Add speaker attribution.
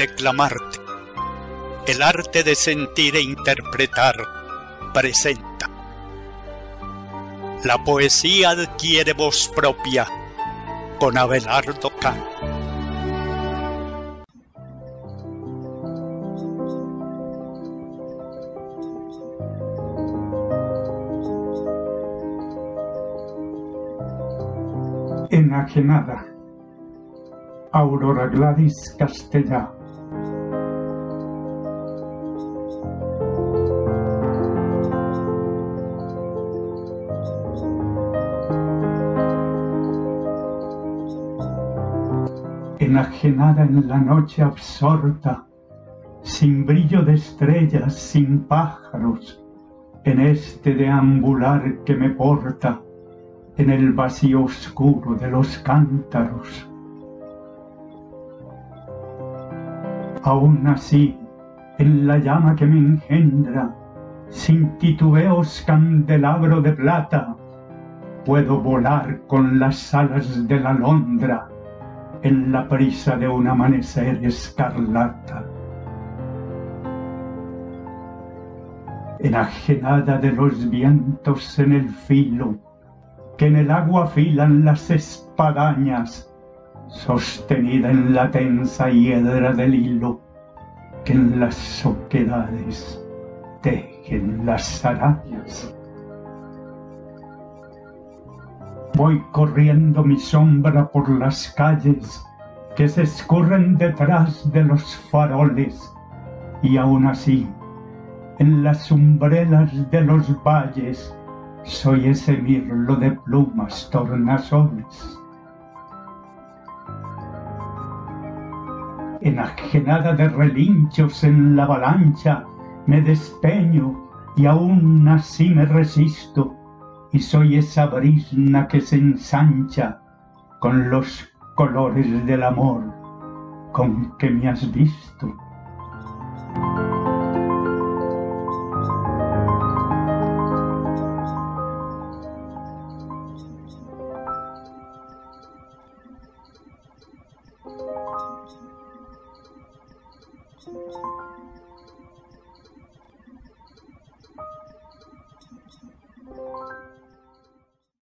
Speaker 1: declamarte. El arte de sentir e interpretar presenta. La poesía adquiere voz propia con Abelardo Cano.
Speaker 2: Enajenada. Aurora Gladys Castellá. Enajenada en la noche absorta, sin brillo de estrellas, sin pájaros, en este deambular que me porta en el vacío oscuro de los cántaros. Aún así, en la llama que me engendra, sin titubeos candelabro de plata, puedo volar con las alas de la alondra en la prisa de un amanecer escarlata. Enajenada de los vientos en el filo, que en el agua filan las espadañas, sostenida en la tensa hiedra del hilo, que en las oquedades tejen las arañas. Voy corriendo mi sombra por las calles que se escurren detrás de los faroles y aún así, en las umbrelas de los valles, soy ese mirlo de plumas tornasoles. Enajenada de relinchos en la avalancha, me despeño y aún así me resisto, y soy esa brisna que se ensancha con los colores del amor con que me has visto.